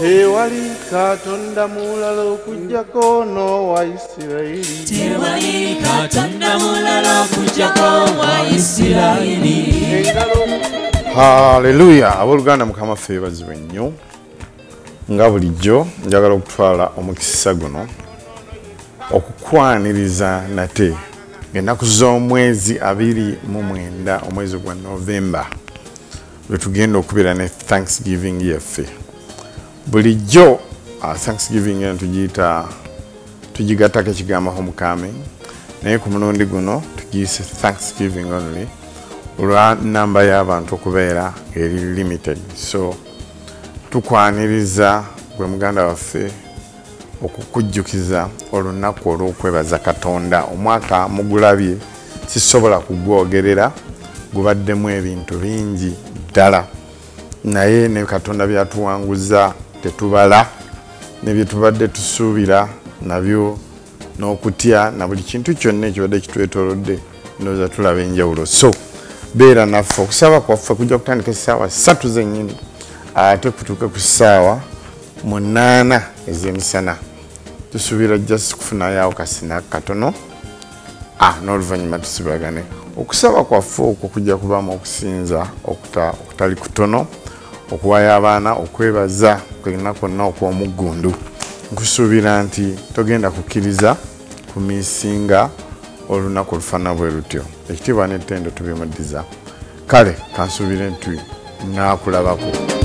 tewali katonda mulala okugjako n'owa isirayiri tewali katonda mulala okujjako wa isirayiri haleluya abooluganda mukama waffe ebazibwa ennyo nga bulijjo njagala okutwala omukisa guno okukwaniriza nate ng'ennaku z'omwezi abiri mu mwenda omwezi gwa novemba lwe tugenda okubeera ne thanksgiving yaffe bulijjo uh, thanksgiving eno tugiyita tugigattako ekigambo homecoming naye ku mulundi guno tugiyise thanksgiving only olwa namba y'abantu okubeera eri limited. So tukwaniriza gwe muganda waffe okukujjukiza olunaku olw'okwebaza katonda. Omwaka mugulabye sisobola kugwogerera gubaddemu ebintu bingi ddala. Naye ne katonda byatuwanguza tetubala ne byetubadde tusuubira nabyo n'okutya na buli kintu kyonna ekibadde kitwetoolodde ndowooza tulaba enjawulo. So beera naffe okusaba kwaffe kujja kutandika essaawa ssatu zennyini ate kutuuke ku ssaawa munaana ez'emisana. Tusuubira just kufunayoawo kasina katono. Ah, n'oluvannyuma tusibagane. Okusaba kwaffe okwo kujja kubamu okusinza okuta- okutali kutono okuwayo abaana okwebaza kwena kwonna okw'omuggundu nkusuubira nti togenda kukkiriza kumiisinga olunaku olufaanana bwe lutyo. Ekitiibwa n'ettendo tubimuddiza kale kansuubire nti naakulabako